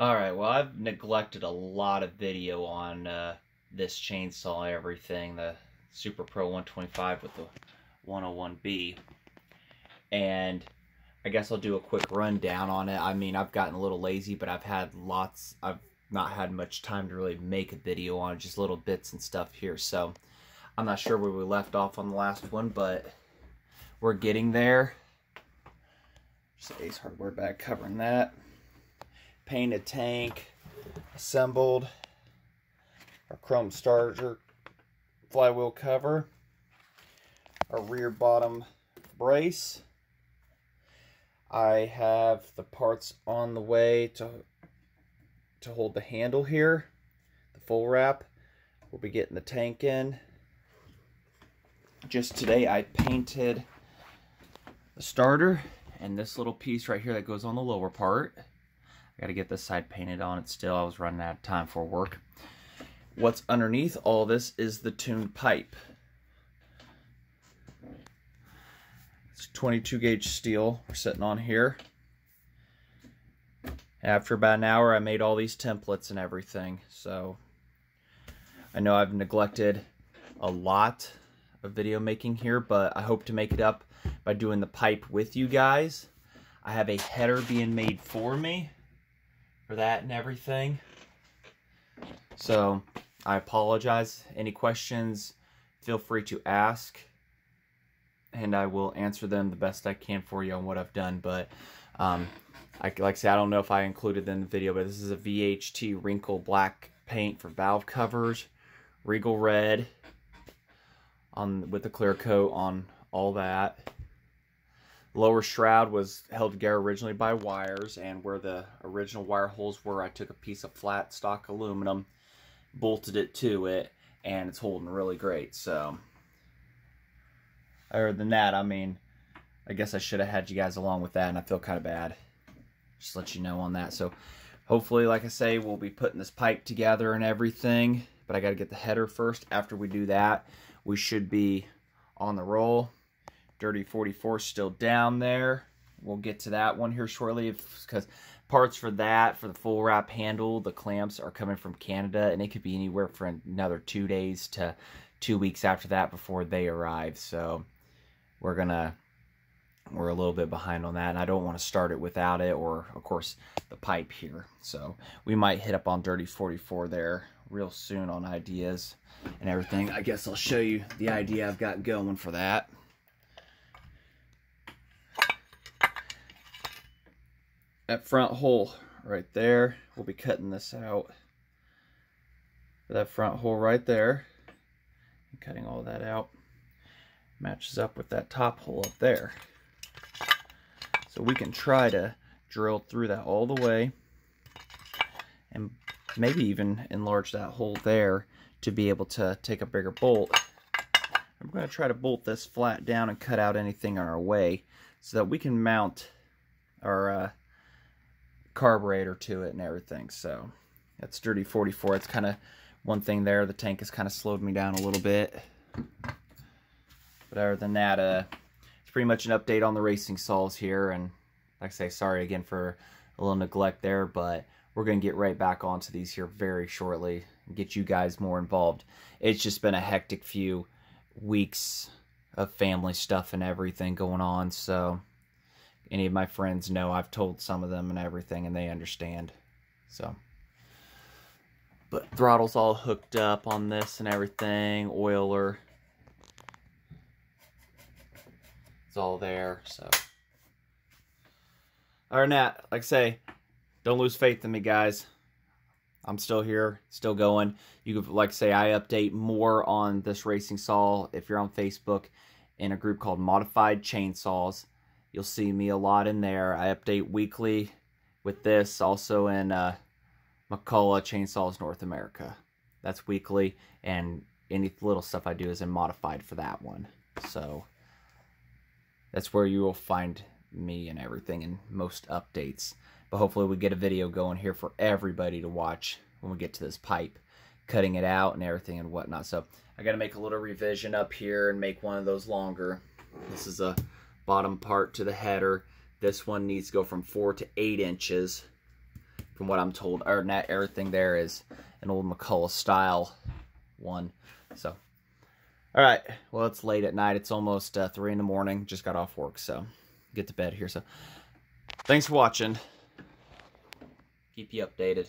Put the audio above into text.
Alright, well I've neglected a lot of video on uh, this chainsaw everything, the Super Pro 125 with the 101B. And I guess I'll do a quick rundown on it. I mean, I've gotten a little lazy, but I've had lots, I've not had much time to really make a video on it, just little bits and stuff here. So I'm not sure where we left off on the last one, but we're getting there. Just Ace Hardware bag covering that. Painted tank, assembled. Our chrome starter flywheel cover. Our rear bottom brace. I have the parts on the way to to hold the handle here, the full wrap. We'll be getting the tank in. Just today I painted the starter and this little piece right here that goes on the lower part. I gotta get this side painted on it still. I was running out of time for work. What's underneath all this is the tuned pipe. It's 22 gauge steel we're sitting on here. After about an hour, I made all these templates and everything. So I know I've neglected a lot of video making here, but I hope to make it up by doing the pipe with you guys. I have a header being made for me for that and everything. So I apologize. Any questions, feel free to ask. And I will answer them the best I can for you on what I've done. But um, I, like I said, I don't know if I included in the video, but this is a VHT wrinkle black paint for valve covers. Regal red on with the clear coat on all that. Lower shroud was held together originally by wires, and where the original wire holes were, I took a piece of flat stock aluminum, bolted it to it, and it's holding really great. So, other than that, I mean, I guess I should have had you guys along with that, and I feel kind of bad. Just let you know on that. So, hopefully, like I say, we'll be putting this pipe together and everything, but I got to get the header first. After we do that, we should be on the roll. Dirty 44 still down there. We'll get to that one here shortly because parts for that, for the full wrap handle, the clamps are coming from Canada and it could be anywhere for another two days to two weeks after that before they arrive. So we're going to, we're a little bit behind on that and I don't want to start it without it or of course the pipe here. So we might hit up on Dirty 44 there real soon on ideas and everything. I guess I'll show you the idea I've got going for that. That front hole right there, we'll be cutting this out. That front hole right there, cutting all that out, matches up with that top hole up there. So we can try to drill through that all the way and maybe even enlarge that hole there to be able to take a bigger bolt. I'm going to try to bolt this flat down and cut out anything in our way so that we can mount our uh, carburetor to it and everything. So that's Dirty 44. It's kind of one thing there. The tank has kind of slowed me down a little bit. But other than that, uh, it's pretty much an update on the racing saws here. And like I say, sorry again for a little neglect there, but we're going to get right back onto these here very shortly and get you guys more involved. It's just been a hectic few weeks of family stuff and everything going on, so any of my friends know I've told some of them and everything and they understand. So but throttle's all hooked up on this and everything, oiler. It's all there, so other than that, like I say, don't lose faith in me, guys. I'm still here, still going. You could, like say, I update more on this racing saw if you're on Facebook in a group called Modified Chainsaws. You'll see me a lot in there. I update weekly with this, also in uh, McCulloch Chainsaws North America. That's weekly, and any little stuff I do is in Modified for that one. So that's where you will find me and everything and most updates. But hopefully we get a video going here for everybody to watch when we get to this pipe, cutting it out and everything and whatnot. So I got to make a little revision up here and make one of those longer. This is a bottom part to the header. This one needs to go from 4 to 8 inches from what I'm told, or not everything there is an old McCulloch style one. So, all right. Well, it's late at night. It's almost uh, three in the morning. Just got off work, so get to bed here. So, thanks for watching. Keep you updated.